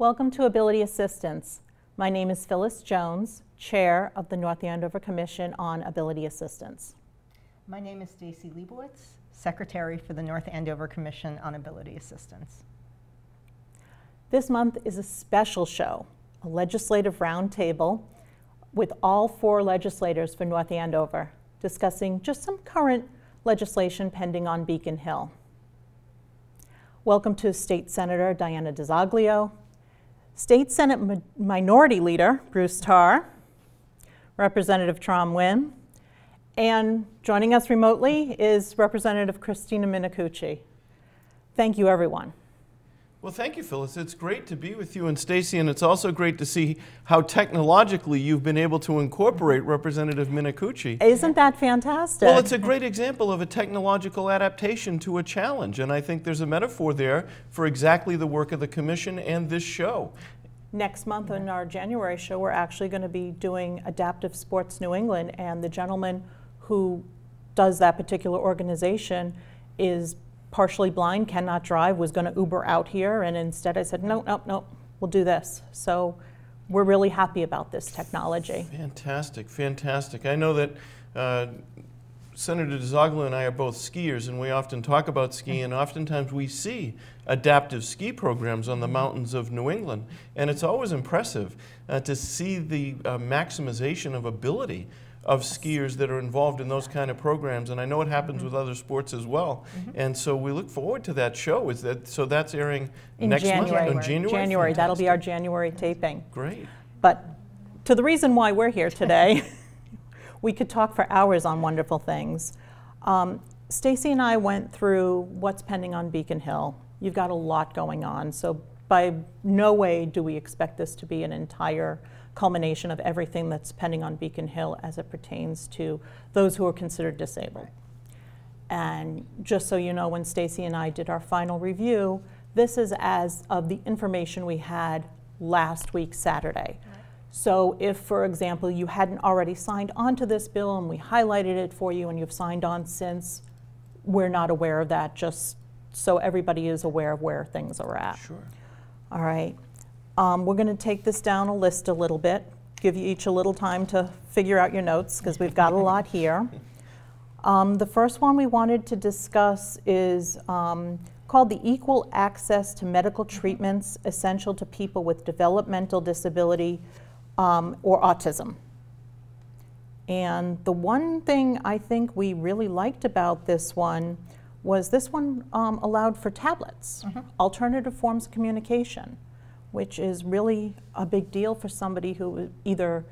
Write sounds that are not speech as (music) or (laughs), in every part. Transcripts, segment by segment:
Welcome to Ability Assistance. My name is Phyllis Jones, Chair of the North Andover Commission on Ability Assistance. My name is Stacy Leibowitz, Secretary for the North Andover Commission on Ability Assistance. This month is a special show, a legislative roundtable with all four legislators for North Andover discussing just some current legislation pending on Beacon Hill. Welcome to State Senator Diana DiZoglio, State Senate Mi Minority Leader Bruce Tarr, Representative Nguyen, and joining us remotely is Representative Christina Minicucci. Thank you, everyone. Well, thank you, Phyllis. It's great to be with you and Stacy, and it's also great to see how technologically you've been able to incorporate Representative Minicucci. Isn't that fantastic? Well, it's a great example of a technological adaptation to a challenge, and I think there's a metaphor there for exactly the work of the Commission and this show. Next month in our January show, we're actually going to be doing Adaptive Sports New England, and the gentleman who does that particular organization is partially blind, cannot drive, was going to Uber out here, and instead I said, no, no, no, we'll do this. So we're really happy about this technology. Fantastic, fantastic. I know that uh, Senator DiZoglio and I are both skiers, and we often talk about skiing, and oftentimes we see adaptive ski programs on the mountains of New England. And it's always impressive uh, to see the uh, maximization of ability of skiers that are involved in those kind of programs, and I know it happens mm -hmm. with other sports as well. Mm -hmm. And so we look forward to that show. Is that so? That's airing in next January. month. In January. January. That'll be our January taping. Great. But to the reason why we're here today, (laughs) we could talk for hours on wonderful things. Um, Stacy and I went through what's pending on Beacon Hill. You've got a lot going on, so by no way do we expect this to be an entire culmination of everything that's pending on Beacon Hill as it pertains to those who are considered disabled. And just so you know, when Stacy and I did our final review, this is as of the information we had last week, Saturday. So if, for example, you hadn't already signed on to this bill and we highlighted it for you and you've signed on since, we're not aware of that, just so everybody is aware of where things are at. Sure. All right. Um, we're going to take this down a list a little bit, give you each a little time to figure out your notes because we've got a (laughs) lot here. Um, the first one we wanted to discuss is um, called the Equal Access to Medical Treatments Essential to People with Developmental Disability um, or Autism. And the one thing I think we really liked about this one was this one um, allowed for tablets, mm -hmm. alternative forms of communication which is really a big deal for somebody who either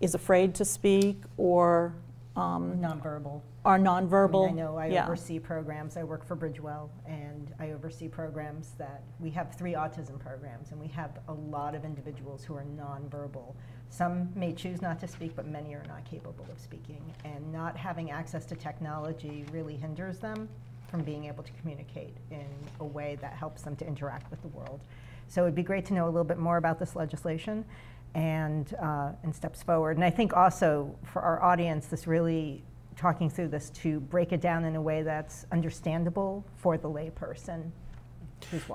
is afraid to speak or um, nonverbal. Are nonverbal. I, mean, I know I yeah. oversee programs. I work for Bridgewell, and I oversee programs that we have three autism programs, and we have a lot of individuals who are nonverbal. Some may choose not to speak, but many are not capable of speaking. And not having access to technology really hinders them from being able to communicate in a way that helps them to interact with the world. So it'd be great to know a little bit more about this legislation and, uh, and steps forward. And I think also for our audience, this really talking through this to break it down in a way that's understandable for the layperson.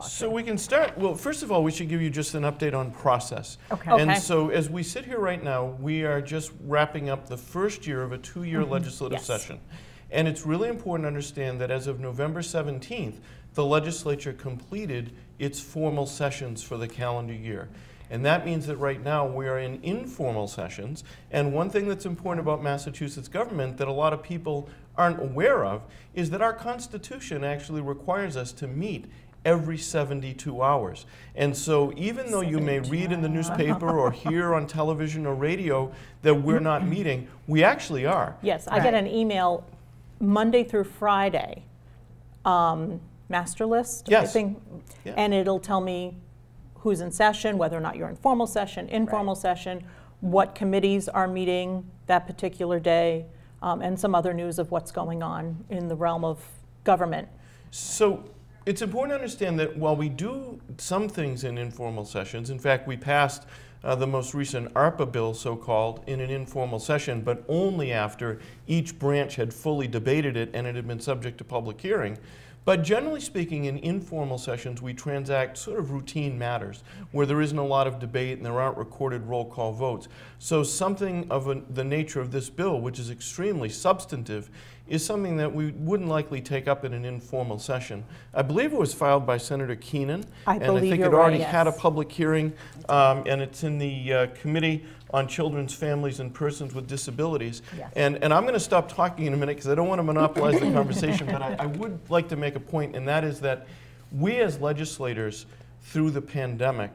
So we can start, well, first of all, we should give you just an update on process. Okay. okay. And so as we sit here right now, we are just wrapping up the first year of a two-year mm -hmm. legislative yes. session. And it's really important to understand that as of November 17th, the legislature completed its formal sessions for the calendar year. And that means that right now we are in informal sessions. And one thing that's important about Massachusetts government that a lot of people aren't aware of is that our Constitution actually requires us to meet every 72 hours. And so even though you may read in the newspaper or hear on television or radio that we're not (clears throat) meeting, we actually are. Yes, I get an email Monday through Friday. Um, master list, yes. I think, yeah. and it'll tell me who's in session, whether or not you're in formal session, informal right. session, what committees are meeting that particular day, um, and some other news of what's going on in the realm of government. So it's important to understand that while we do some things in informal sessions, in fact, we passed uh, the most recent ARPA bill, so called, in an informal session, but only after each branch had fully debated it and it had been subject to public hearing. But generally speaking, in informal sessions, we transact sort of routine matters where there isn't a lot of debate and there aren't recorded roll call votes. So something of the nature of this bill, which is extremely substantive, is something that we wouldn't likely take up in an informal session. I believe it was filed by Senator Keenan. I and I think it already right, had a public hearing, um, and it's in the uh, Committee on Children's Families and Persons with Disabilities. Yes. And, and I'm going to stop talking in a minute because I don't want to monopolize the (laughs) conversation, but I, I would like to make a point, and that is that we as legislators, through the pandemic,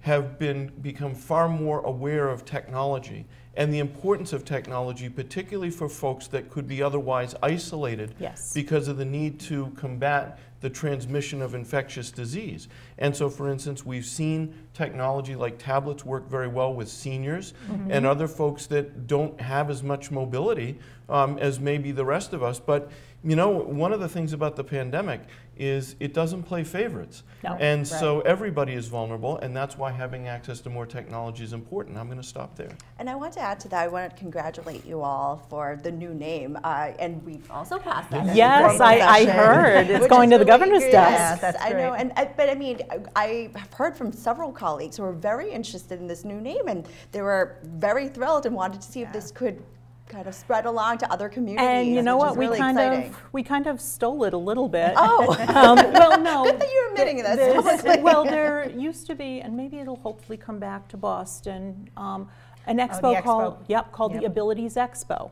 have been become far more aware of technology and the importance of technology, particularly for folks that could be otherwise isolated Yes. because of the need to combat the transmission of infectious disease. And so, for instance, we've seen technology like tablets work very well with seniors and other folks that don't have as much mobility um, as maybe the rest of us. But you know, one of the things about the pandemic is it doesn't play favorites. No. And so everybody is vulnerable, and that's why having access to more technology is important. I'm going to stop there. And I want to add to that, I want to congratulate you all for the new name. Uh, and we've also passed that. Yes, I- I heard. It's going to the really governor's great. desk. Yes, that's I know. And, I- but I mean, I have heard from several colleagues who are very interested in this new name and they were very thrilled and wanted to see if this could kind of spread along to other communities. And you know what? We really kind exciting. of we kind of stole it a little bit. Oh. (laughs) um, well, no. (laughs) Good that you're admitting th- this publicly. (laughs) Well, there used to be, and maybe it'll hopefully come back to Boston. Um, an expo, Oh, the called expo. yep called Yep. the Abilities Expo,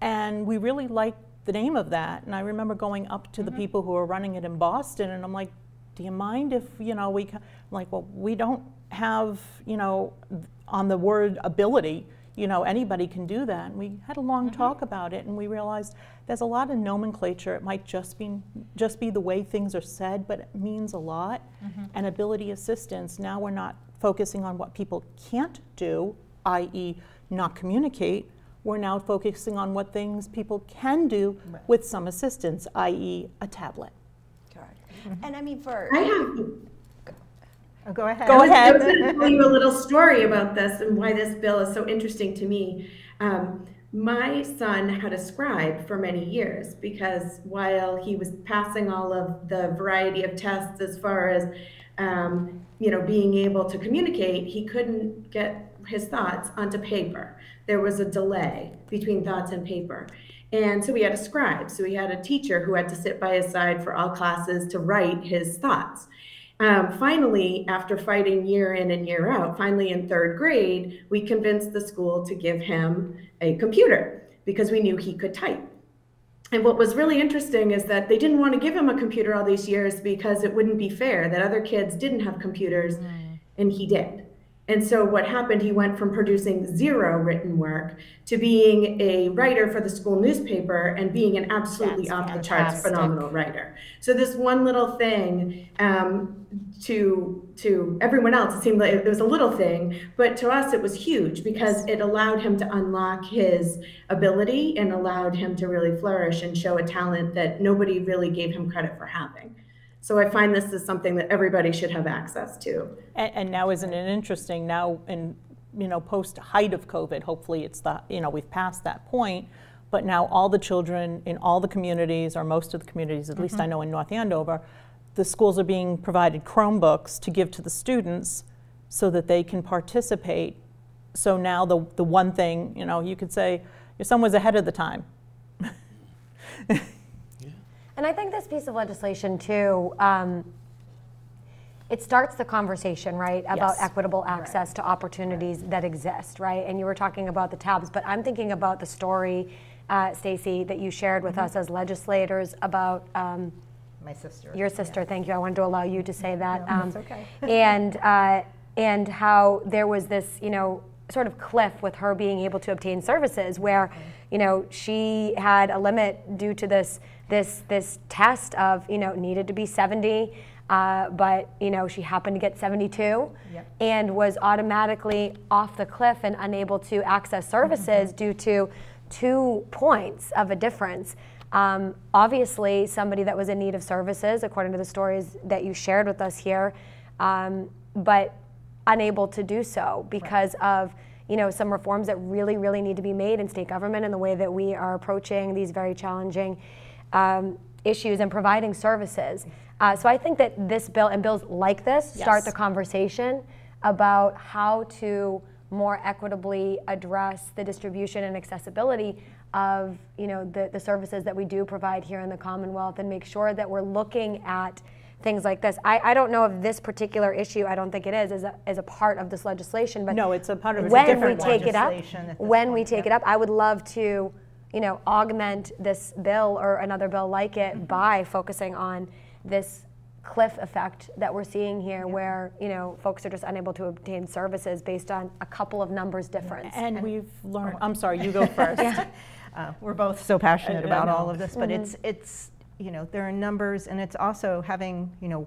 and we really liked the name of that. And I remember going up to the Mm-hmm. people who were running it in Boston, and I'm like, "Do you mind if you know we?" co-" I'm like, well, we don't have you know on the word ability. You know, anybody can do that. And we had a long Mm-hmm. talk about it, and we realized there's a lot of nomenclature. It might just be just be the way things are said, but it means a lot. Mm-hmm. And ability assistance. Now we're not focusing on what people can't do, i.e., not communicate. We're now focusing on what things people can do Right. with some assistance, i.e., a tablet. Correct. And I mean, for I have. Oh, go ahead. Go I was- I ahead. was going to tell you a little story about this and why this bill is so interesting to me. Um, my son had a scribe for many years because while he was passing all of the variety of tests as far as um, you know being able to communicate, he couldn't get his thoughts onto paper. There was a delay between thoughts and paper. And so we had a scribe. So we had a teacher who had to sit by his side for all classes to write his thoughts. Um, finally, after fighting year in and year out, finally in third grade, we convinced the school to give him a computer because we knew he could type. And what was really interesting is that they didn't want to give him a computer all these years because it wouldn't be fair that other kids didn't have computers and he did. And so what happened, he went from producing zero written work to being a writer for the school newspaper and being an absolutely That's off the charts phenomenal writer. So this one little thing um, to to everyone else, it seemed like it was a little thing, but to us it was huge because it allowed him to unlock his ability and allowed him to really flourish and show a talent that nobody really gave him credit for having. So I find this is something that everybody should have access to. And, and now, isn't it interesting? Now, in you know, post height of COVID, hopefully it's the you know we've passed that point. But now all the children in all the communities, or most of the communities, at least I mm-hmm. know in North Andover, the schools are being provided Chromebooks to give to the students so that they can participate. So now the the one thing you know you could say your son was ahead of the time. (laughs) And I think this piece of legislation too, um, it starts the conversation, right, about Yes. equitable access to opportunities that exist, right? And you were talking about the tabs, but I'm thinking about the story, uh, Stacy, that you shared with us as legislators about um, My sister. your sister. Thank you. I wanted to allow you to say that. No, Um, that's okay. (laughs) and uh, and how there was this, you know, sort of cliff with her being able to obtain services, where, you know, she had a limit due to this this this test of, you know, needed to be 70. Uh, but you know she happened to get 72 Yep. and was automatically off the cliff and unable to access services due to two points of a difference. Um, obviously, somebody that was in need of services, according to the stories that you shared with us here, um, but unable to do so because of you know some reforms that really, really need to be made in state government and the way that we are approaching these very challenging um, issues and providing services. Uh, so I think that this bill and bills like this start the conversation about how to more equitably address the distribution and accessibility of you know the, the services that we do provide here in the Commonwealth and make sure that we're looking at things like this. I, I don't know if this particular issue, I don't think it is, is a, is a part of this legislation, but No, it's a part of- when we take it up, legislation at this when we take it up, I would love to, you know, augment this bill or another bill like it Mm-hmm. by focusing on this cliff effect that we're seeing here, where you know folks are just unable to obtain services based on a couple of numbers difference. And we've learned, I'm sorry, you go (laughs) first. (laughs) Uh, we're both so passionate about all of this, but it's it's you know there are numbers, and it's also having you know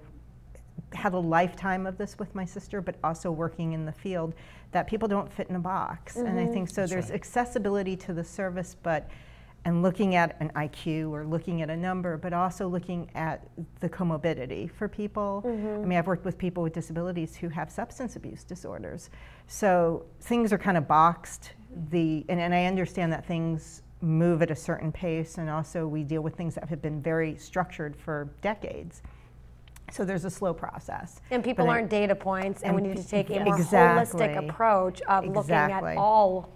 had a lifetime of this with my sister, but also working in the field that people don't fit in a box, and I mm-hmm. think so. there's accessibility to the service, but and looking at an IQ or looking at a number, but also looking at the comorbidity for people. I mm-hmm. mean, I've worked with people with disabilities who have substance abuse disorders. So things are kind of boxed. The and, and I understand that things move at a certain pace, and also we deal with things that have been very structured for decades. So there's a slow process. And people But aren't data points, and, we need to pe- take a more Exactly. holistic approach of looking at all.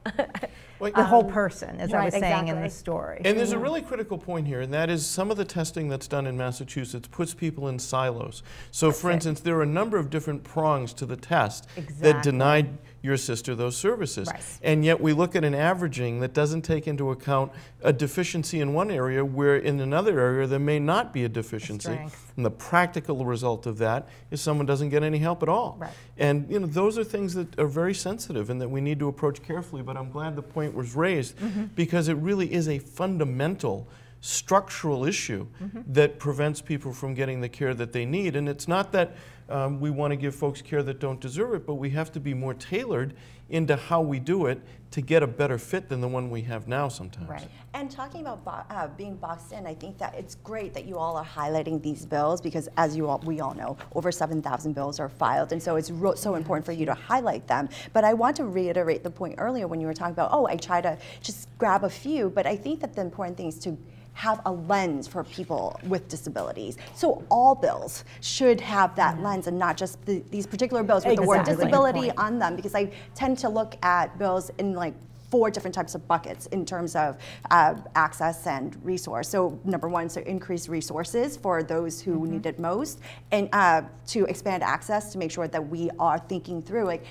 Like- the whole (laughs) um, person, as I was saying in the story. And there's a really critical point here, and that is some of the testing that's done in Massachusetts puts people in silos. So, for it. instance, there are a number of different prongs to the test that denied your sister those services. Right. And yet we look at an averaging that doesn't take into account a deficiency in one area where in another area there may not be a deficiency. And the practical result of that is someone doesn't get any help at all. Right. And you know, those are things that are very sensitive and that we need to approach carefully, but I'm glad the point was raised Mm-hmm. because it really is a fundamental structural issue Mm-hmm. that prevents people from getting the care that they need. And it's not that um, we want to give folks care that don't deserve it, but we have to be more tailored into how we do it to get a better fit than the one we have now sometimes. Right. And talking about bo- uh, being boxed in, I think that it's great that you all are highlighting these bills because, as you all, we all know, over 7,000 bills are filed, and so it's ro- so important for you to highlight them. But I want to reiterate the point earlier when you were talking about, oh, I try to just grab a few, but I think that the important thing is to have a lens for people with disabilities. So all bills should have that lens and not just the, these particular bills with the word disability on them because I tend to look at bills in like four different types of buckets in terms of uh, access and resource. So number one, so increase resources for those who need it most, and uh, to expand access to make sure that we are thinking through like.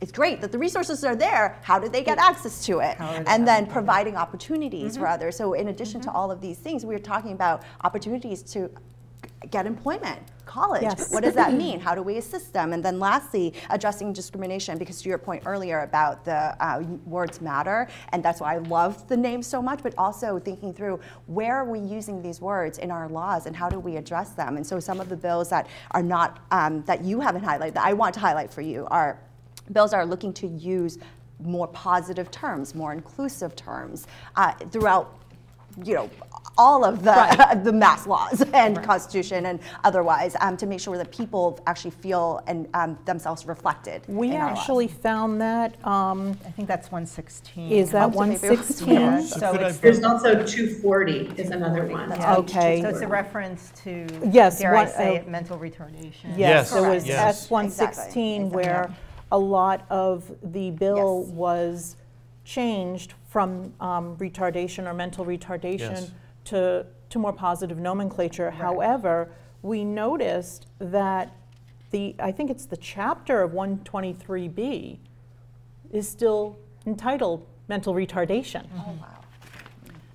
It's great that the resources are there. How do they get access to it? How are they And then providing opportunities Mm-hmm. for others. So in addition to all of these things, we're talking about opportunities to get employment, college. Yes. What does that (clears throat) mean? How do we assist them? And then lastly, addressing discrimination, because to your point earlier about the uh, words matter, and that's why I love the name so much, but also thinking through where are we using these words in our laws and how do we address them? And so some of the bills that are not, um, that you haven't highlighted, that I want to highlight for you are bills are looking to use more positive terms, more inclusive terms uh, throughout you know, all of the, (laughs) the mass laws and constitution and otherwise um, to make sure that people actually feel and um, themselves reflected. We in our laws. actually found that, um, I think that's 116. is that so maybe it was- 116? Yeah, So so could I it's There's also 240 is another one. Yeah. Okay. So it's a reference to, Yes, dare I say uh, it, mental retardation. Yes, Yes, it was yes. S one sixteen Exactly. where a lot of the bill Yes. was changed from um, retardation or mental retardation Yes. to, to more positive nomenclature. However, we noticed that the, I think it's the chapter of one twenty-three B is still entitled mental retardation. Oh, wow.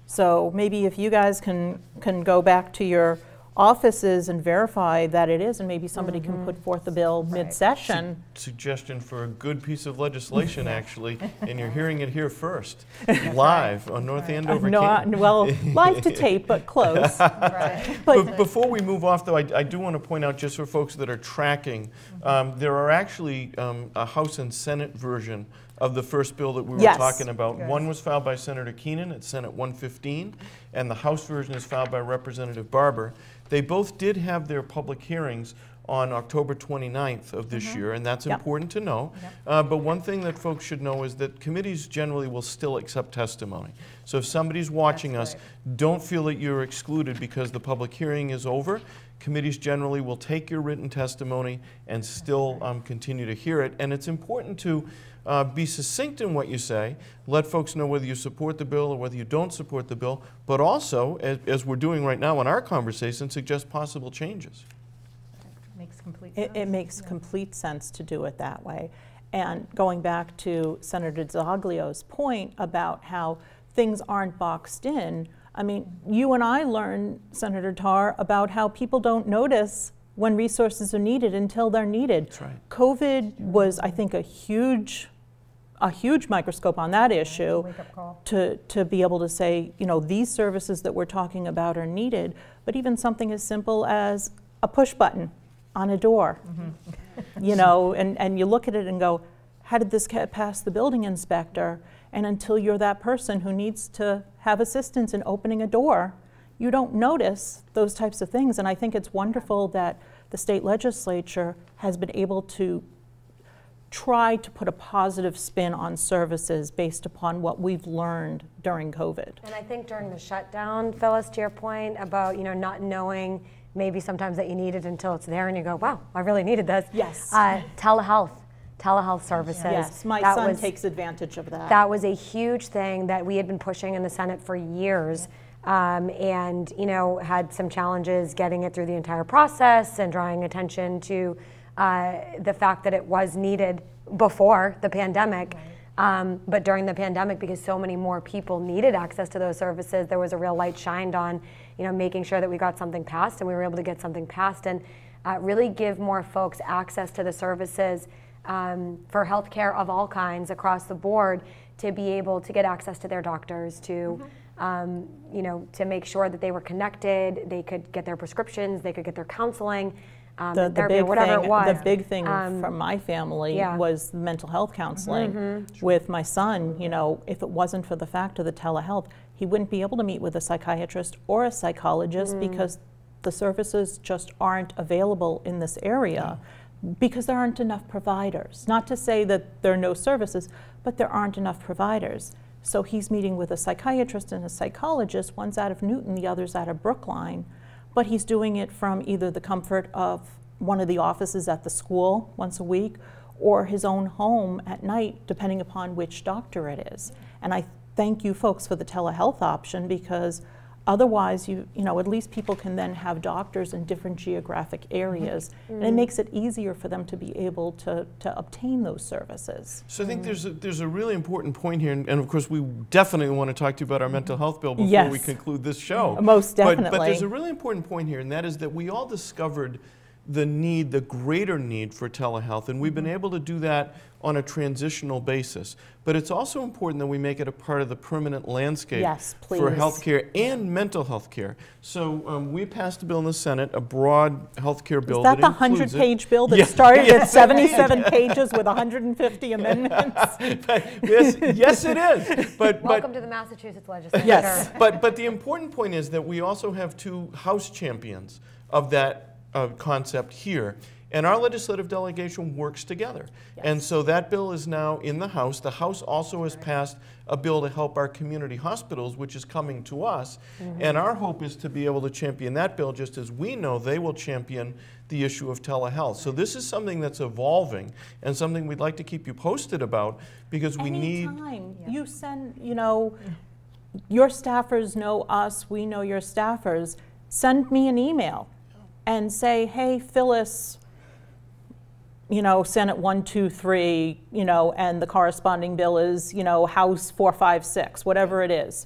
So maybe if you guys can, can go back to your offices and verify that it is, and maybe somebody can put forth the bill mid-session. Suggestion for a good piece of legislation, (laughs) actually, and you're hearing it here first, (laughs) live on North Andover. No, uh, Canton. well, (laughs) live to tape, but close. Right. But Be- Before we move off, though, I, I do want to point out, just for folks that are tracking, um, there are actually um, a House and Senate version of the first bill that we were Yes. talking about. Good. One was filed by Senator Keenan at Senate 115, and the House version is filed by Representative Barber. They both did have their public hearings on October 29th of this year, and that's Yep. important to know. Uh, but one thing that folks should know is that committees generally will still accept testimony. So if somebody's watching us, don't feel that you're excluded because the public hearing is over. Committees generally will take your written testimony and still um, continue to hear it. And it's important to uh, be succinct in what you say, let folks know whether you support the bill or whether you don't support the bill, but also, as, as we're doing right now in our conversation, suggest possible changes. Makes complete It, sense. it makes complete sense to do it that way. And going back to Senator Zaglio's point about how things aren't boxed in, I mean, you and I learned, Senator Tarr, about how people don't notice when resources are needed until they're needed. That's right. COVID was, I think, a huge, a huge microscope on that issue to, to be able to say, you know, these services that we're talking about are needed, but even something as simple as a push button on a door. You know, (laughs) and, and you look at it and go, how did this get past the building inspector? And until you're that person who needs to have assistance in opening a door, you don't notice those types of things. And I think it's wonderful that the state legislature has been able to try to put a positive spin on services based upon what we've learned during COVID. And I think during the shutdown, Phyllis, to your point about, you know, not knowing maybe sometimes that you need it until it's there and you go, wow, I really needed this. Yes. Uh, telehealth, telehealth services. Yes, my That son was- takes advantage of that. That was a huge thing that we had been pushing in the Senate for years. Um, and, you know, had some challenges getting it through the entire process and drawing attention to uh, the fact that it was needed before the pandemic. Um, but during the pandemic, because so many more people needed access to those services, there was a real light shined on, you know, making sure that we got something passed and we were able to get something passed and uh, really give more folks access to the services um, for healthcare of all kinds across the board to be able to get access to their doctors, to um, you know, to make sure that they were connected, they could get their prescriptions, they could get their counseling, um, the, the therapy, or big whatever thing, it was. the big thing Um, from my family yeah. Was mental health counseling with my son. You know, if it wasn't for the fact of the telehealth, he wouldn't be able to meet with a psychiatrist or a psychologist Mm. because the services just aren't available in this area because there aren't enough providers. Not to say that there are no services, but there aren't enough providers. So he's meeting with a psychiatrist and a psychologist, one's out of Newton, the other's out of Brookline, but he's doing it from either the comfort of one of the offices at the school once a week or his own home at night, depending upon which doctor it is. And I thank you folks for the telehealth option because otherwise you you know at least people can then have doctors in different geographic mm-hmm. areas and it mm-hmm. makes it easier for them to be able to, to obtain those services. So I think mm-hmm. there's a, there's a really important point here, and, and of course we definitely want to talk to you about our mental health bill before we conclude this show. (laughs) Most But- But, there's a really important point here, and that is that we all discovered the need, the greater need for telehealth, and we've been Mm-hmm. able to do that on a transitional basis. But it's also important that we make it a part of the permanent landscape Yes, for please. healthcare and mental health care. So um, we passed a bill in the Senate, a broad healthcare bill Is that the includes it. 100-page bill that Yeah. started at (laughs) 77 pages with 150 amendments? (laughs) yes, yes, it is. But, but welcome to the Massachusetts legislature. Yes. (laughs) but but the important point is that we also have two House champions of that uh, concept here. And our legislative delegation works together. And so that bill is now in the House. The House also has passed a bill to help our community hospitals, which is coming to us. Mm-hmm. And our hope is to be able to champion that bill just as we know they will champion the issue of telehealth. So this is something that's evolving and something we'd like to keep you posted about because we need. Anytime you send, you know, your staffers know us, we know your staffers. Send me an email and say, hey, Phyllis, you know, Senate 123, you know, and the corresponding bill is, you know, House 456, whatever it is.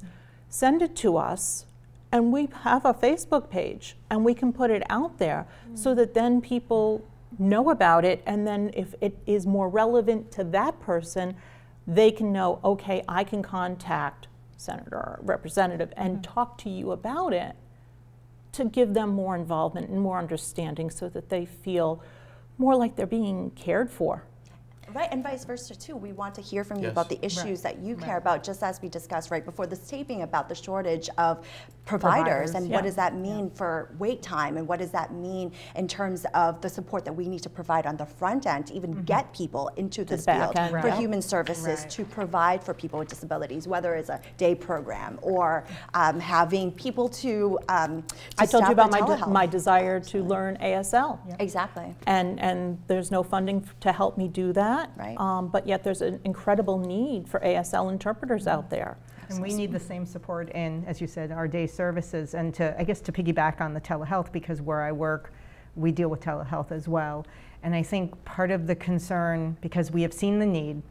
Send it to us, and we have a Facebook page, and we can put it out there so that then people know about it, and then if it is more relevant to that person, they can know, okay, I can contact Senator or Representative and mm-hmm. talk to you about it to give them more involvement and more understanding so that they feel more like they're being cared for. Right, and vice versa too. We want to hear from you Yes. about the issues that you care about, just as we discussed right before this taping about the shortage of providers, Providers, and yeah. what does that mean for wait time and what does that mean in terms of the support that we need to provide on the front end to even get people into this back field end, for right. human services Right. to provide for people with disabilities, whether it's a day program or um, having people to. Um, to I told you about my, de- my desire to learn ASL. Exactly. And, and there's no funding f- to help me do that. Right. Um, but yet there's an incredible need for ASL interpreters out there. And we need the same support in, as you said, our day services, and to, I guess, to piggyback on the telehealth, because where I work, we deal with telehealth as well. And I think part of the concern, because we have seen the need,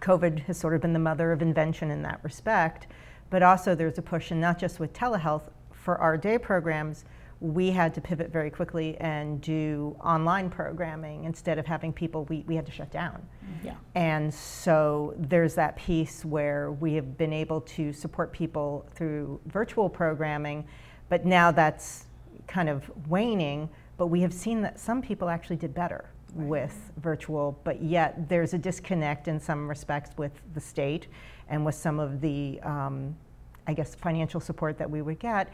COVID has sort of been the mother of invention in that respect, but also there's a push, and not just with telehealth, for our day programs, we had to pivot very quickly and do online programming instead of having people, we, we had to shut down. Yeah. And so there's that piece where we have been able to support people through virtual programming, but now that's kind of waning. But we have seen that some people actually did better with virtual, but yet there's a disconnect in some respects with the state and with some of the, um, I guess, financial support that we would get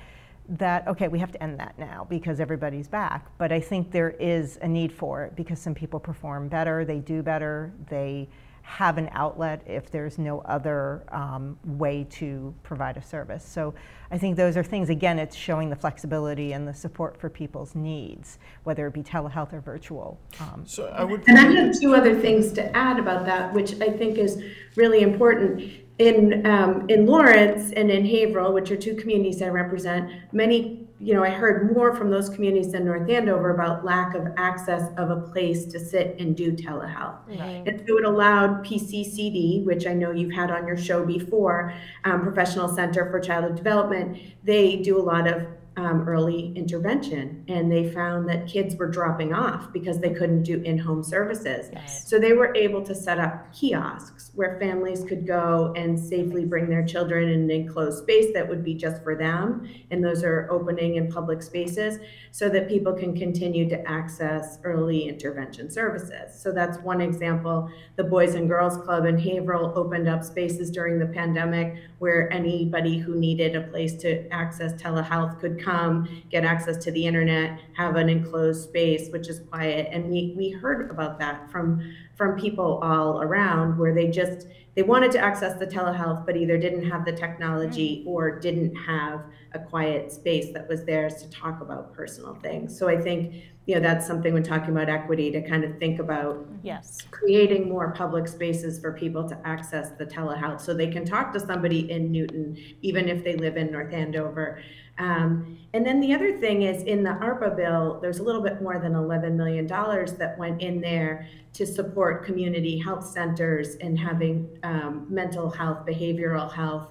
that okay we have to end that now because everybody's back but i think there is a need for it because some people perform better they do better they have an outlet if there's no other um, way to provide a service so i think those are things again it's showing the flexibility and the support for people's needs whether it be telehealth or virtual um, So I would. And I have two other things to add about that, which I think is really important. In um, in Lawrence and in Haverhill, which are two communities I represent, many you know I heard more from those communities than North Andover about lack of access of a place to sit and do telehealth. And so it allowed PCCD, which I know you've had on your show before, um, Professional Center for Childhood Development. They do a lot of um, early intervention, and they found that kids were dropping off because they couldn't do in-home services. So they were able to set up kiosks where families could go and safely bring their children in an enclosed space that would be just for them, and those are opening in public spaces so that people can continue to access early intervention services. So that's one example. The Boys and Girls Club in Haverhill opened up spaces during the pandemic where anybody who needed a place to access telehealth could come, get access to the internet, have an enclosed space, which is quiet. And we, we heard about that from, from people all around where they just, they wanted to access the telehealth, but either didn't have the technology mm. or didn't have a quiet space that was theirs to talk about personal things. So I think, you know, that's something when talking about equity to kind of think about Yes. creating more public spaces for people to access the telehealth so they can talk to somebody in Newton, even if they live in North Andover. Um, and then the other thing is in the ARPA bill, there's a little bit more than $11 million that went in there to support community health centers and having um, mental health, behavioral health,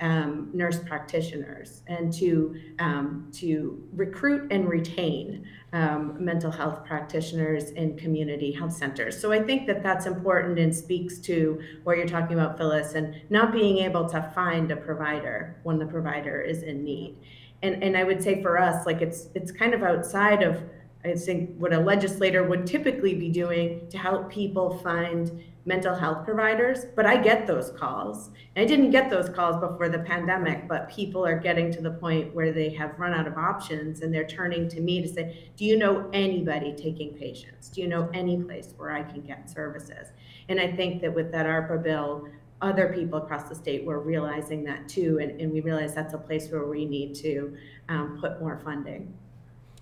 um, nurse practitioners and to um, to recruit and retain um, mental health practitioners in community health centers. So I think that that's important and speaks to what you're talking about, Phyllis, and not being able to find a provider when the provider is in need. And and I would say for us, like it's it's kind of outside of I think what a legislator would typically be doing to help people find mental health providers, but I get those calls. And I didn't get those calls before the pandemic, but people are getting to the point where they have run out of options and they're turning to me to say, Do you know anybody taking patients? Do you know any place where I can get services? And I think that with that ARPA bill, other people across the state were realizing that too. And, and we realize that's a place where we need to um, put more funding.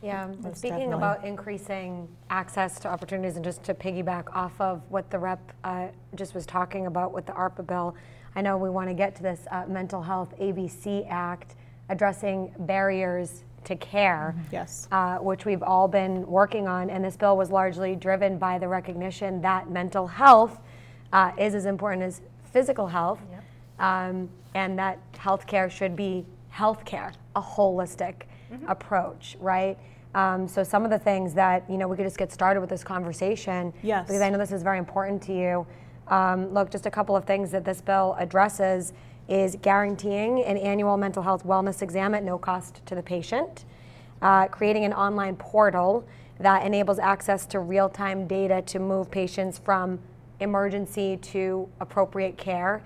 Yeah, Most speaking definitely. about increasing access to opportunities, and just to piggyback off of what the rep uh, just was talking about with the ARPA bill, I know we want to get to this uh, Mental Health ABC Act addressing barriers to care, Yes. uh, which we've all been working on. And this bill was largely driven by the recognition that mental health uh, is as important as physical health, um, and that healthcare should be healthcare, a holistic approach, right? Um, so some of the things that you know we could just get started with this conversation, Yes. because I know this is very important to you. Um, look, just a couple of things that this bill addresses is guaranteeing an annual mental health wellness exam at no cost to the patient, uh, creating an online portal that enables access to real-time data to move patients from emergency to appropriate care,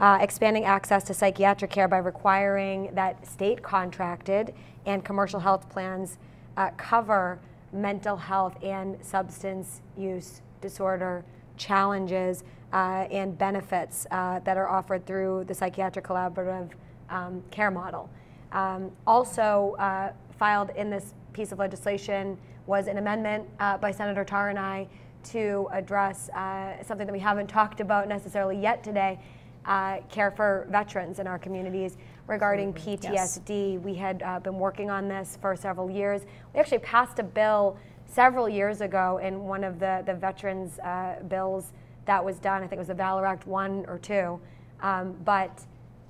uh, expanding access to psychiatric care by requiring that state contracted and commercial health plans uh, cover mental health and substance use disorder challenges uh, and benefits uh, that are offered through the psychiatric collaborative um, care model. Um, also uh, filed in this piece of legislation was an amendment uh, by Senator Tarr and I to address uh, something that we haven't talked about necessarily yet today, uh, care for veterans in our communities regarding PTSD. We had uh, been working on this for several years. We actually passed a bill several years ago in one of the, the veterans uh, bills that was done. I think it was the Valor Act 1 or 2. Um, but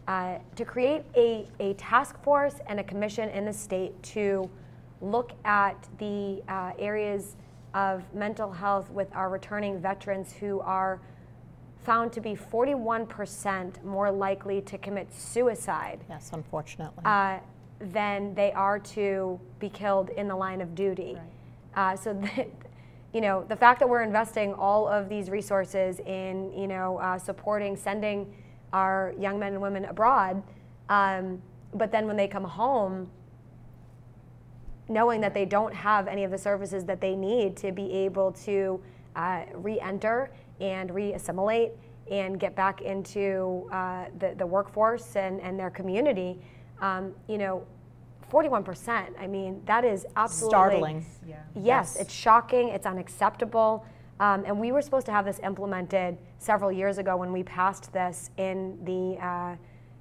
uh, to create a, a task force and a commission in the state to look at the uh, areas of mental health with our returning veterans who are found to be 41% more likely to commit suicide Yes, unfortunately. uh, than they are to be killed in the line of duty. Uh, so, (laughs) that, you know, the fact that we're investing all of these resources in, you know, uh, supporting, sending our young men and women abroad, um, but then when they come home, knowing that they don't have any of the services that they need to be able to uh, re-enter and re-assimilate and get back into uh, the, the workforce and, and their community, um, you know, 41%, I mean, that is absolutely Startling. Yeah. Yes, Yes. it's shocking, it's unacceptable. Um, and we were supposed to have this implemented several years ago when we passed this in the, uh,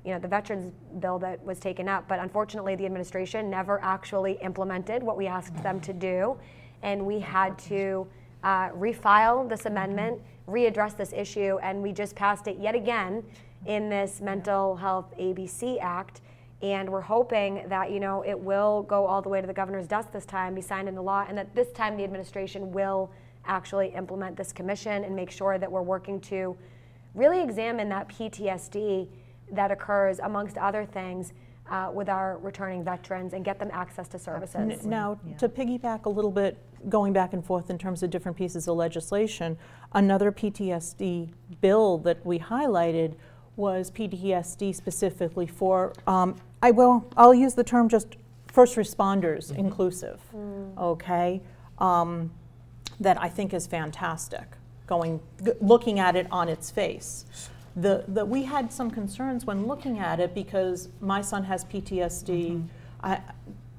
you know, the veterans bill that was taken up. But unfortunately, the administration never actually implemented what we asked them to do. And we had to uh, refile this amendment, readdress this issue, and we just passed it yet again in this Mental Health ABC Act. And we're hoping that, you know, it will go all the way to the governor's desk this time, be signed into law, and that this time the administration will actually implement this commission and make sure that we're working to really examine that PTSD that occurs, amongst other things, uh, with our returning veterans and get them access to services. N- Now, to piggyback a little bit, going back and forth in terms of different pieces of legislation, another PTSD bill that we highlighted was PTSD specifically for, um, I will, I'll use the term just first responders inclusive, okay? Um, that I think is fantastic, going, g- looking at it on its face. The, the, we had some concerns when looking at it because my son has PTSD. Mm-hmm. I,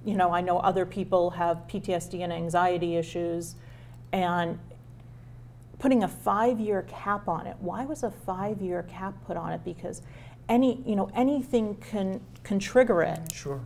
you know, I know other people have PTSD and anxiety issues, and putting a five-year cap on it. Why was a five-year cap put on it? Because any, you know, anything can can trigger it. Sure.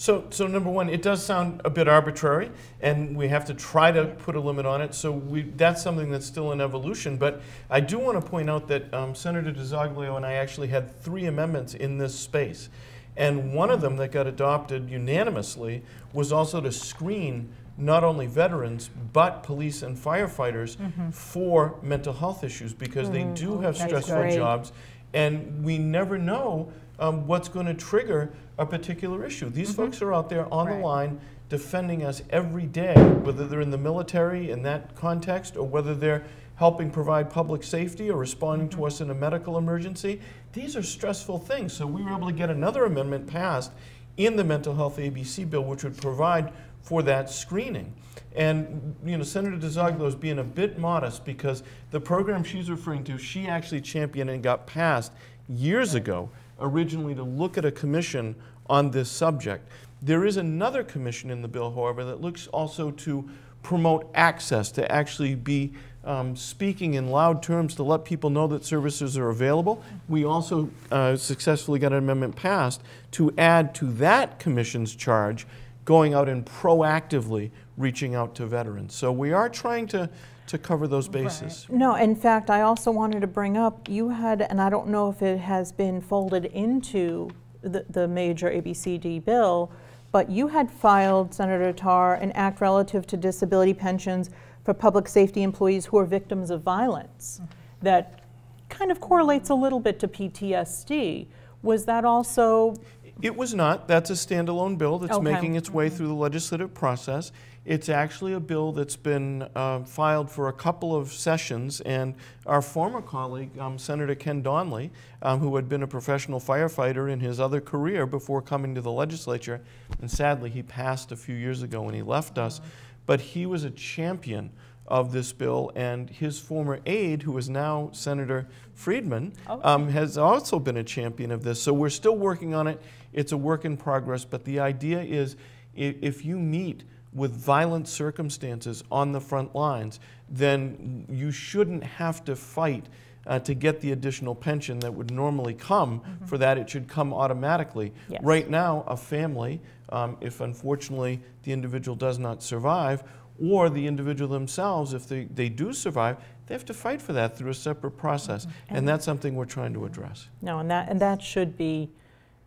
So, so number one, it does sound a bit arbitrary, and we have to try to put a limit on it. So we, that's something that's still in evolution. But I do want to point out that um, Senator DiZoglio and I actually had three amendments in this space. And one of them that got adopted unanimously was also to screen not only veterans, but police and firefighters for mental health issues because they do have That's stressful great. jobs, and we never know um, what's going to trigger a particular issue. These mm-hmm. folks are out there on the line defending us every day, whether they're in the military in that context or whether they're helping provide public safety or responding to mm-hmm. us in a medical emergency. These are stressful things. So we were able to get another amendment passed in the mental health ABC bill, which would provide for that screening. And you know, Senator DiZoglio is being a bit modest because the program she's referring to, she actually championed and got passed years ago, originally to look at a commission on this subject. There is another commission in the bill, however, that looks also to promote access, to actually be um, speaking in loud terms to let people know that services are available. We also uh, successfully got an amendment passed to add to that commission's charge going out and proactively reaching out to veterans. So we are trying to, to cover those bases. No, in fact, I also wanted to bring up, you had, and I don't know if it has been folded into the, the major ABCD bill, but you had filed, Senator Tarr, an act relative to disability pensions for public safety employees who are victims of violence mm-hmm. that kind of correlates a little bit to PTSD. Was that also It was not. That's a standalone bill that's Okay. making its way through the legislative process. It's actually a bill that's been uh, filed for a couple of sessions, and our former colleague, um, Senator Ken Donnelly, um, who had been a professional firefighter in his other career before coming to the legislature, and sadly he passed a few years ago when he left us, but he was a champion of this bill, and his former aide, who is now Senator Friedman, um, has also been a champion of this. So we're still working on it. It's a work in progress, but the idea is if you meet with violent circumstances on the front lines, then you shouldn't have to fight uh, to get the additional pension that would normally come for that. It should come automatically. Yes. Right now, a family, um, if unfortunately the individual does not survive, or the individual themselves, if they, they do survive, they have to fight for that through a separate process. And that's something we're trying to address. No, and that, and that should be,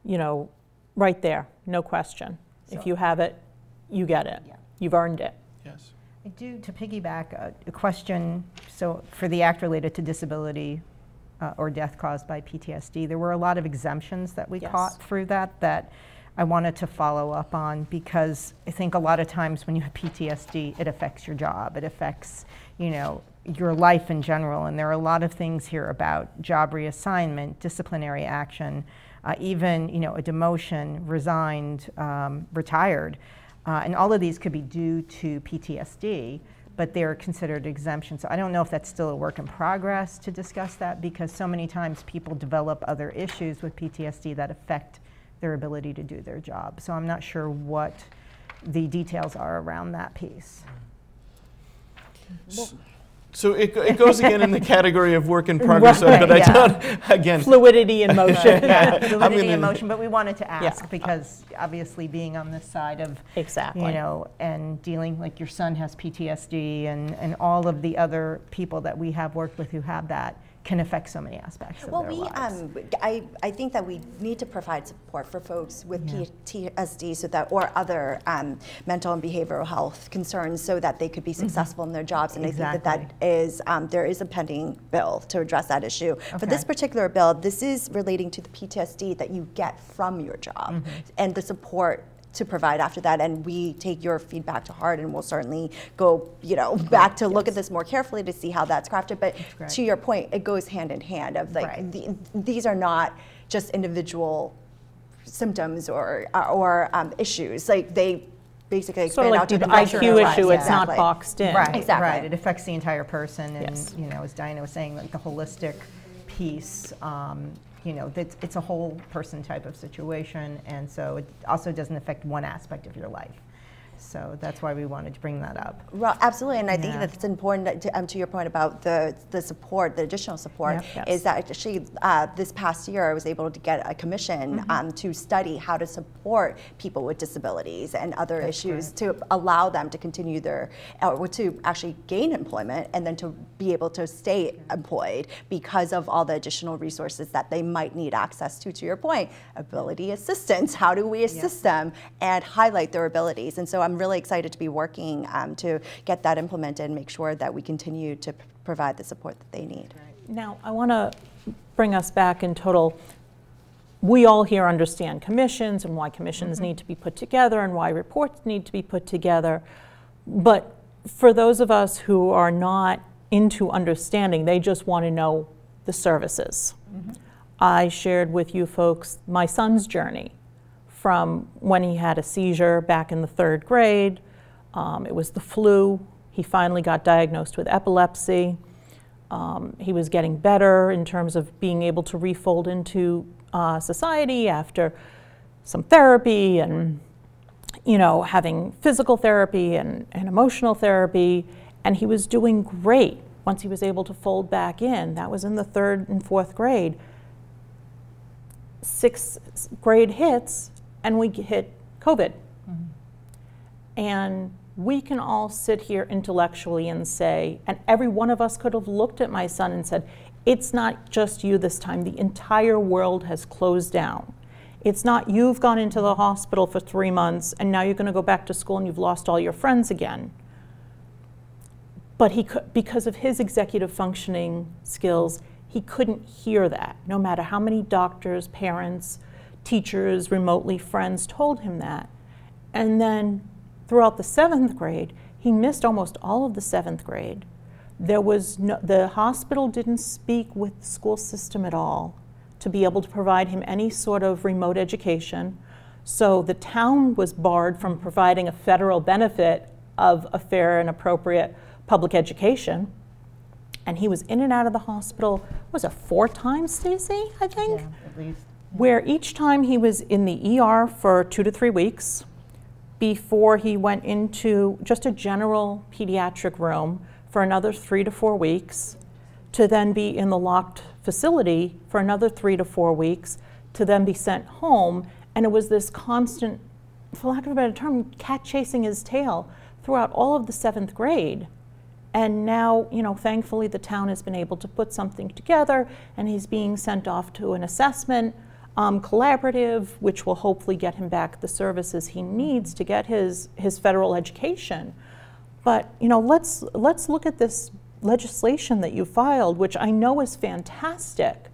you know, right there, no question. If you have it, you get it. Yeah. You've earned it. Yes. I do, to piggyback, a, a question, so for the act related to disability uh, or death caused by PTSD, there were a lot of exemptions that we Yes. caught through that, that I wanted to follow up on, because I think a lot of times when you have PTSD, it affects your job, it affects, you know, your life in general, and there are a lot of things here about job reassignment, disciplinary action, uh, even, you know, a demotion, resigned, um, retired. Uh, and all of these could be due to PTSD, but they're considered exemptions. So I don't know if that's still a work in progress to discuss that because so many times people develop other issues with PTSD that affect their ability to do their job. So I'm not sure what the details are around that piece. So it, it goes again in the category of work in (laughs) progress, Right, but I yeah. don't, (laughs) again, Fluidity in motion. (laughs) Validity gonna- in motion, but we wanted to Yeah. ask because obviously being on this side of Exactly. you know, and dealing, like your son has PTSD and, and all of the other people that we have worked with who have that can affect so many aspects of Well, we, um, I, I think that we need to provide support for folks with PTSD so that, or other um, mental and behavioral health concerns so that they could be successful in their jobs. And I think that that is, um, there is a pending bill to address that issue. For this particular bill, this is relating to the PTSD that you get from your job and the support to provide after that and we take your feedback to heart and we'll certainly go you know back to look at this more carefully to see how that's crafted but great. to your point it goes hand in hand of like Right. the, these are not just individual symptoms or or um, issues like they basically Sort of like out the the rest of their IQ issue, it's not Exactly. boxed in. Right, Exactly. right. It affects the entire person, and Yes. you know, as Diana was saying, like the holistic piece. Um, you know, that it's a whole person type of situation, and so it also doesn't affect one aspect of your life. So that's why we wanted to bring that up. Well, absolutely, and I think Yeah. that it's important to, um, to your point about the the support, the additional support, Yep. Yes. is that actually uh, this past year I was able to get a commission Mm-hmm. um, to study how to support people with disabilities and other issues to allow them to continue their or to actually gain employment and then to be able to stay employed because of all the additional resources that they might need access to. To your point, ability assistance. How do we assist them and highlight their abilities? And so I'm really excited to be working um, to get that implemented and make sure that we continue to provide the support that they need. Now, I want to bring us back in total. We all here understand commissions and why commissions need to be put together and why reports need to be put together. But for those of us who are not into understanding, they just want to know the services. I shared with you folks my son's journey from when he had a seizure back in the third grade. Um, it was the flu. He finally got diagnosed with epilepsy. Um, he was getting better in terms of being able to refold into uh, society after some therapy and you know having physical therapy and, and emotional therapy and he was doing great once he was able to fold back in that was in the third and fourth grade sixth grade hits and we hit covid mm-hmm. and we can all sit here intellectually and say, and every one of us could have looked at my son and said, it's not just you this time. The entire world has closed down. It's not you've gone into the hospital for three months and now you're going to go back to school and you've lost all your friends again. But he could, because of his executive functioning skills, he couldn't hear that. No matter how many doctors, parents, teachers, remotely friends told him that. And then throughout the seventh grade, he missed almost all of the seventh grade. There was no, the hospital didn't speak with the school system at all to be able to provide him any sort of remote education. So the town was barred from providing a federal benefit of a fair and appropriate public education. And he was in and out of the hospital, was it four times, Stacy, I think? Yeah, at least. Where each time he was in the ER for two to three weeks before he went into just a general pediatric room for another three to four weeks, to then be in the locked facility for another three to four weeks, to then be sent home. And it was this constant, for lack of a better term, cat chasing his tail throughout all of the seventh grade. And now, you know, thankfully the town has been able to put something together and he's being sent off to an assessment um, collaborative, which will hopefully get him back the services he needs to get his, his federal education. But, you know, let's, let's look at this legislation that you filed, which I know is fantastic.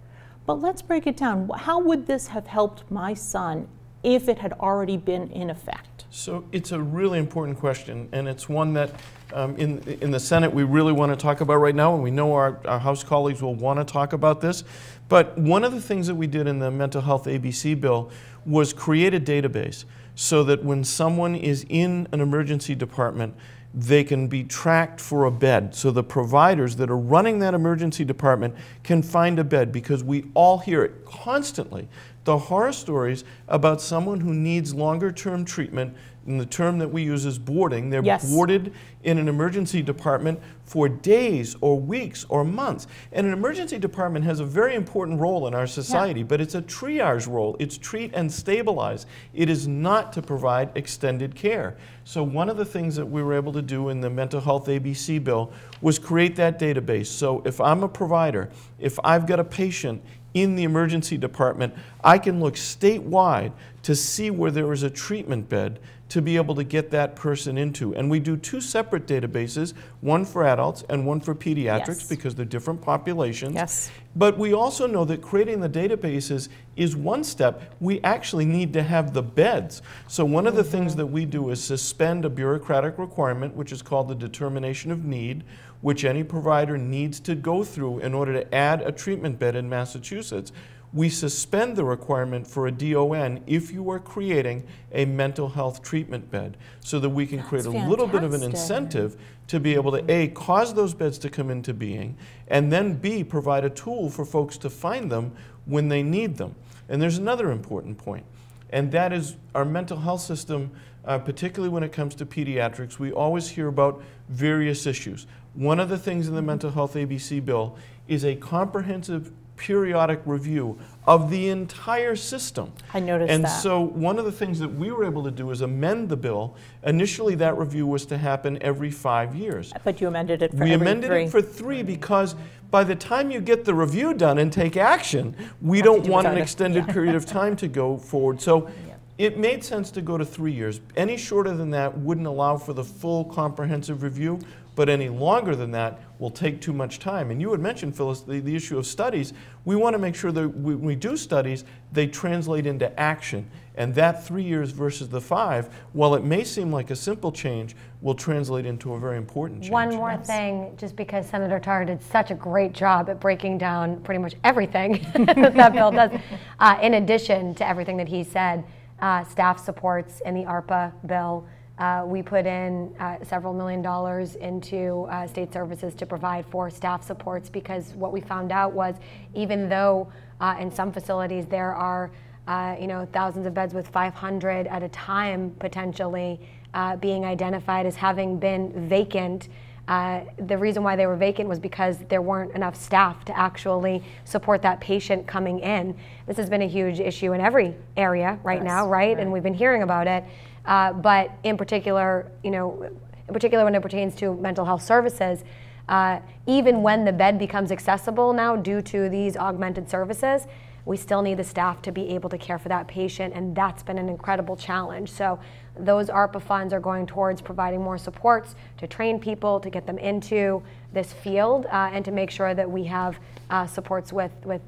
But let's break it down. How would this have helped my son if it had already been in effect? So it's a really important question, and it's one that um, in, in the Senate we really want to talk about right now, and we know our, our House colleagues will want to talk about this. But one of the things that we did in the mental health ABC bill was create a database so that when someone is in an emergency department, they can be tracked for a bed. So the providers that are running that emergency department can find a bed because we all hear it constantly. The horror stories about someone who needs longer term treatment and the term that we use is boarding. They're Yes. boarded in an emergency department for days or weeks or months. And an emergency department has a very important role in our society, but it's a triage role. It's treat and stabilize. It is not to provide extended care. So one of the things that we were able to do in the mental health ABC bill was create that database. So if I'm a provider, if I've got a patient in the emergency department, I can look statewide to see where there is a treatment bed to be able to get that person into. And we do two separate databases, one for adults and one for pediatrics Yes. because they're different populations. Yes. But we also know that creating the databases is one step. We actually need to have the beds. So one of the mm-hmm. things that we do is suspend a bureaucratic requirement, which is called the determination of need, which any provider needs to go through in order to add a treatment bed in Massachusetts. We suspend the requirement for a DON if you are creating a mental health treatment bed so that we can create a That's little bit of an incentive to be able to A, cause those beds to come into being, and then B, provide a tool for folks to find them when they need them. And there's another important point, and that is our mental health system, uh, particularly when it comes to pediatrics, we always hear about various issues. One of the things in the mental health ABC bill is a comprehensive periodic review of the entire system. I noticed and that. so one of the things that we were able to do is amend the bill. Initially, that review was to happen every five years. But you amended it for we amended three. it for three because by the time you get the review done and take action, we don't do want an extended period of time to go forward. So (laughs) it made sense to go to three years. Any shorter than that wouldn't allow for the full comprehensive review, but any longer than that will take too much time. And you had mentioned, Phyllis, the, the issue of studies. We want to make sure that we- when we do studies, they translate into action. And that three years versus the five, while it may seem like a simple change, will translate into a very important change. One more thing, just because Senator Tarr did such a great job at breaking down pretty much everything that (laughs) that bill does. Uh, in addition to everything that he said, uh, staff supports in the ARPA bill. Uh, we put in uh, several million dollars into uh, state services to provide for staff supports because what we found out was even though uh, in some facilities there are uh, you know thousands of beds with 500 at a time potentially uh, being identified as having been vacant. Uh, the reason why they were vacant was because there weren't enough staff to actually support that patient coming in. This has been a huge issue in every area right now, right? And we've been hearing about it. Uh, but in particular, you know, in particular when it pertains to mental health services, uh, even when the bed becomes accessible now due to these augmented services, we still need the staff to be able to care for that patient, and that's been an incredible challenge. So, those ARPA funds are going towards providing more supports to train people, to get them into this field, uh, and to make sure that we have uh, supports with, with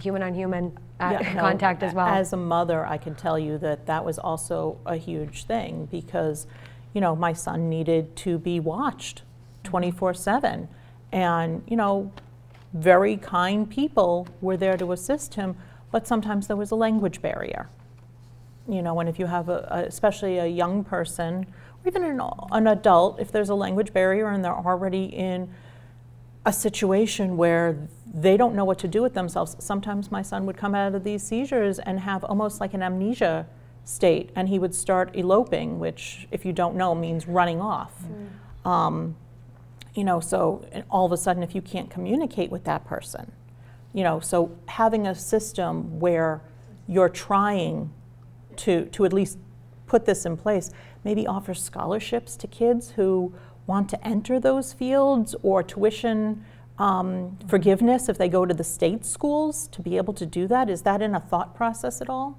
human on human uh, Yeah, no, as well. As a mother, I can tell you that that was also a huge thing because, you know, my son needed to be watched 24 7. And, you know, very kind people were there to assist him, but sometimes there was a language barrier. You know, and if you have, a, a, especially a young person, or even an, an adult, if there's a language barrier and they're already in a situation where they don't know what to do with themselves. Sometimes my son would come out of these seizures and have almost like an amnesia state, and he would start eloping, which, if you don't know, means running off. Um, you know, so and all of a sudden, if you can't communicate with that person, you know, so having a system where you're trying to, to at least put this in place, maybe offer scholarships to kids who want to enter those fields or tuition um, forgiveness if they go to the state schools to be able to do that. Is that in a thought process at all?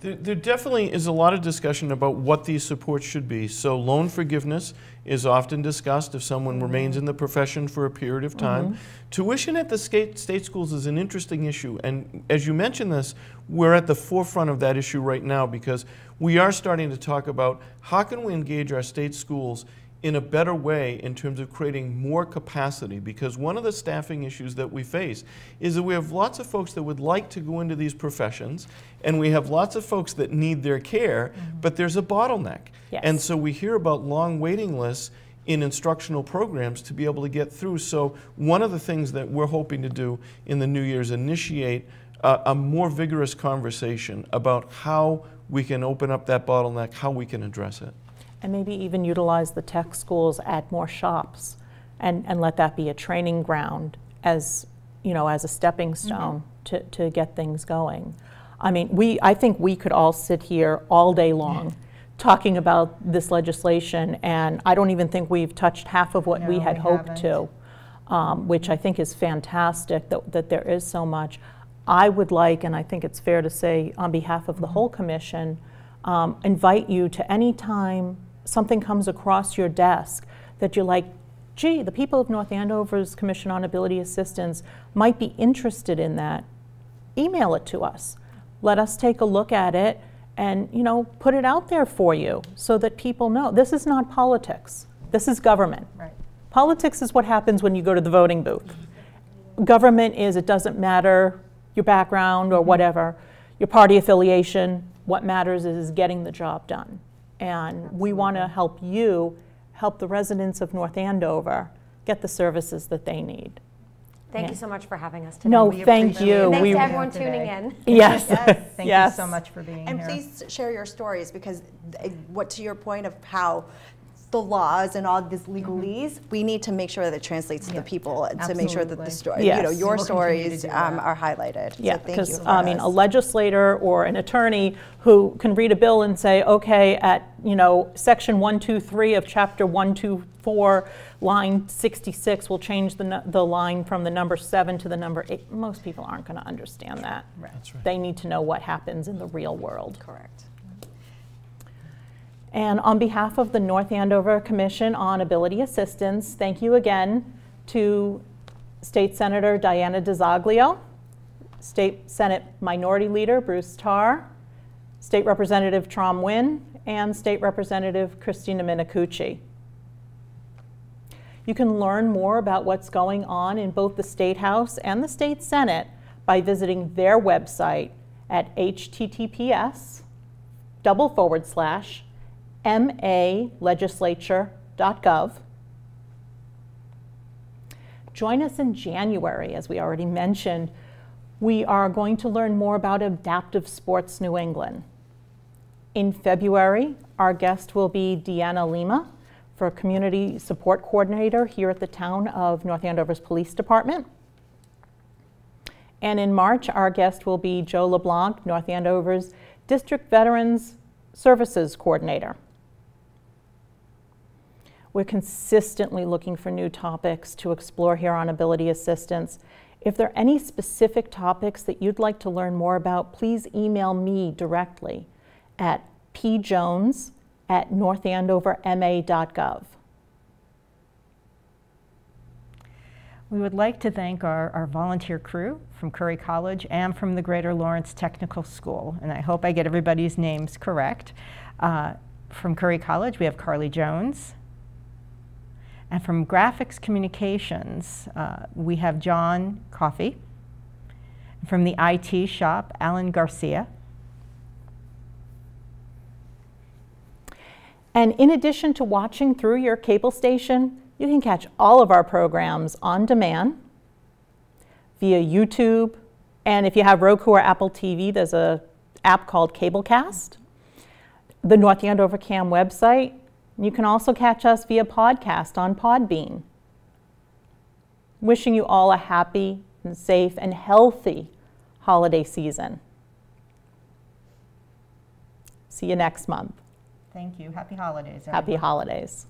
There, there definitely is a lot of discussion about what these supports should be. So, loan forgiveness is often discussed if someone remains in the profession for a period of time. Tuition at the state, state schools is an interesting issue. And as you mentioned this, we're at the forefront of that issue right now because we are starting to talk about how can we engage our state schools in a better way in terms of creating more capacity because one of the staffing issues that we face is that we have lots of folks that would like to go into these professions and we have lots of folks that need their care mm-hmm. but there's a bottleneck. Yes. and so we hear about long waiting lists in instructional programs to be able to get through. So one of the things that we're hoping to do in the new year is initiate a, a more vigorous conversation about how we can open up that bottleneck how we can address it And maybe even utilize the tech schools at more shops and, and let that be a training ground as, you know, as a stepping stone to, to get things going. I mean, we, I think we could all sit here all day long talking about this legislation, and I don't even think we've touched half of what we had we hoped haven't. to, um, which I think is fantastic that, that there is so much. I would like, and I think it's fair to say on behalf of the whole commission, um, invite you to any time something comes across your desk that you're like, gee, the people of North Andover's Commission on Ability Assistance might be interested in that. Email it to us. Let us take a look at it and, you know, put it out there for you so that people know. This is not politics. This is government. Right. Politics is what happens when you go to the voting booth. Government is, it doesn't matter your background or mm-hmm. whatever, your party affiliation. What matters is getting the job done. And we want to help you, help the residents of North Andover get the services that they need. Thank Yeah. you so much for having us today. No, We thank you. it. Thanks We- to everyone today. tuning in. (laughs) Yes. Thank yes. you so much for being And here. And please share your stories because eh, what to your point of how the laws and all this legalese, we need to make sure that it translates to Mm-hmm. Yeah, the people and to make sure that the absolutely. story, you know, your We'll stories um, are highlighted. Yeah, so thank you because, for I mean, a legislator or an attorney who can read a bill and say, okay, at, you know, section 123 of chapter 124, line 66, we'll change the, the line from the number seven to the number eight. Most people aren't going to understand that. Right. That's right. They need to know what happens in the real world. correct. And on behalf of the North Andover Commission on Ability Assistance, thank you again to State Senator Diana DiZoglio, State Senate Minority Leader Bruce Tarr, State Representative Tram Nguyen, and State Representative Christina Minicucci. You can learn more about what's going on in both the State House and the State Senate by visiting their website at https double forward slash malegislature.gov. Join us in January, as we already mentioned. We are going to learn more about Adaptive Sports New England. In February, our guest will be Deanna Lima for Community Support Coordinator here at the town of North Andover's Police Department. And in March, our guest will be Joe LeBlanc, North Andover's District Veterans Services Coordinator. We're consistently looking for new topics to explore here on Ability Assistance. If there are any specific topics that you'd like to learn more about, please email me directly at pjones at northandoverma.gov. We would like to thank our, our volunteer crew from Curry College and from the Greater Lawrence Technical School, and I hope I get everybody's names correct. Uh, from Curry College, we have Carly Jones. And from Graphics Communications, uh, we have John Coffey. From the IT shop, Alan Garcia. And in addition to watching through your cable station, you can catch all of our programs on demand via YouTube. And if you have Roku or Apple TV, there's a app called Cablecast. The North Andover CAM website. You can also catch us via podcast on Podbean. Wishing you all a happy and safe and healthy holiday season. See you next month. Thank you. Happy holidays. Happy holidays.